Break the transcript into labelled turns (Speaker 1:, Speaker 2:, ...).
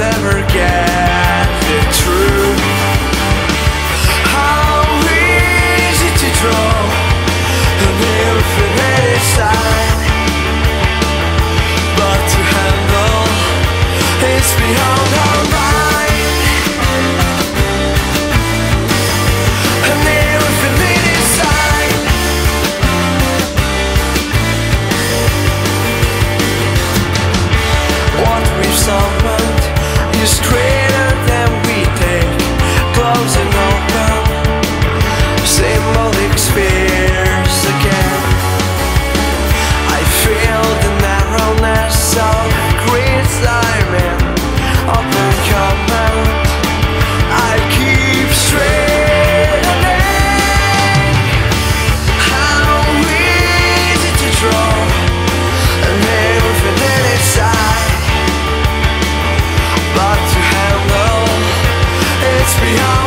Speaker 1: never get the truth? How easy to draw an infinite sign But to handle is beyond beyond